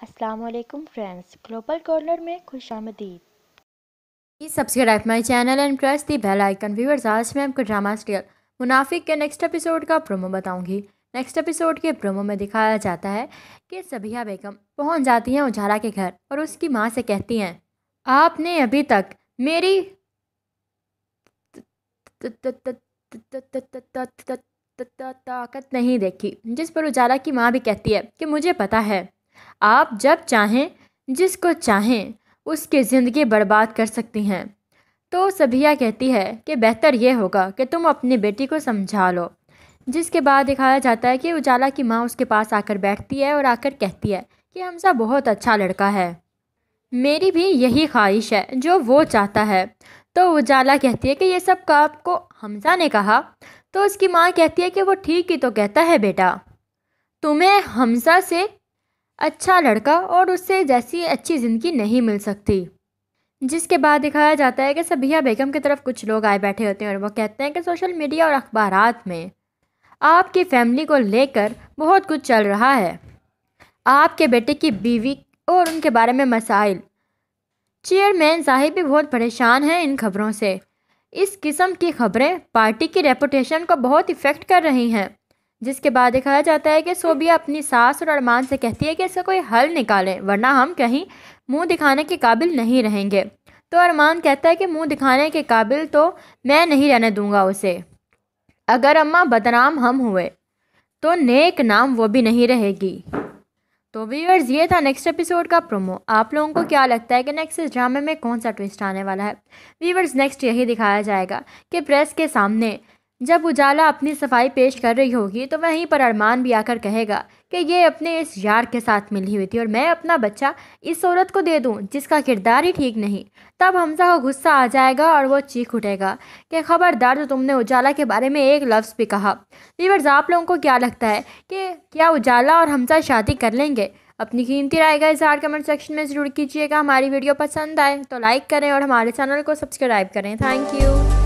अस्सलाम वालेकुम friends, global corner में खुश आमदीद। Please subscribe my channel and press the bell icon. Viewers, आज मैं आपको ड्रामा सीरियल मुनाफिक के नेक्स्ट एपिसोड का प्रोमो बताऊँगी। नेक्स्ट एपिसोड के प्रोमो में दिखाया जाता है कि सबिया बेगम पहुँच जाती हैं उजाला के घर और उसकी माँ से कहती हैं, आपने अभी तक मेरी ताकत नहीं देखी, जिस पर उजाला की माँ भी कहती है कि मुझे पता है आप जब चाहें, जिसको चाहें, उसकी ज़िंदगी बर्बाद कर सकती हैं। तो सभिया कहती है कि बेहतर ये होगा कि तुम अपनी बेटी को समझा लो, जिसके बाद दिखाया जाता है कि उजाला की माँ उसके पास आकर बैठती है और आकर कहती है कि हमसा बहुत अच्छा लड़का है। मेरी भी यही ख्वाहिश है, जो वो चाहता है। तो उजाला कहती है कि ये सब का आपको हमजा ने कहा तो उसकी माँ कहती है कि वो ठीक ही तो कहता है बेटा। तुम्हें हमजा से अच्छा लड़का और उससे जैसी अच्छी ज़िंदगी नहीं मिल सकती। जिसके बाद दिखाया जाता है कि सबिया बेगम की तरफ़ कुछ लोग आए बैठे होते हैं और वो कहते हैं कि सोशल मीडिया और अखबार में आपकी फैमिली को लेकर बहुत कुछ चल रहा है। आपके बेटे की बीवी और उनके बारे में मसाइल। चेयरमैन साहिब भी बहुत परेशान हैं इन खबरों से। इस किस्म की खबरें पार्टी की रेपुटेशन को बहुत इफ़ेक्ट कर रही हैं। जिसके बाद दिखाया जाता है कि सोबिया अपनी सास और अरमान से कहती है कि इसका कोई हल निकालें, वरना हम कहीं मुँह दिखाने के काबिल नहीं रहेंगे। तो अरमान कहता है कि मुँह दिखाने के काबिल तो मैं नहीं रहने दूँगा उसे। अगर अम्मा बदनाम हम हुए तो नेक नाम वो भी नहीं रहेगी। तो व्यूअर्स ये था नेक्स्ट एपिसोड का प्रोमो आप लोगों को क्या लगता है कि नेक्स्ट इस ड्रामे में कौन सा ट्विस्ट आने वाला है? व्यूअर्स नेक्स्ट यही दिखाया जाएगा कि प्रेस के सामने जब उजाला अपनी सफ़ाई पेश कर रही होगी तो वहीं पर अरमान भी आकर कहेगा कि ये अपने इस यार के साथ मिली हुई थी और मैं अपना बच्चा इस औरत को दे दूँ, जिसका किरदार ही ठीक नहीं। तब हमजा को गुस्सा आ जाएगा और वो चीख उठेगा कि खबरदार तो तुमने उजाला के बारे में एक लफ्ज़ भी कहा। वीवर्स आप लोगों को क्या लगता है कि क्या उजाला और हमजा शादी कर लेंगे? अपनी कीमती राय का इजहार कमेंट सेक्शन में ज़रूर कीजिएगा। हमारी वीडियो पसंद आए तो लाइक करें और हमारे चैनल को सब्सक्राइब करें। Thank you.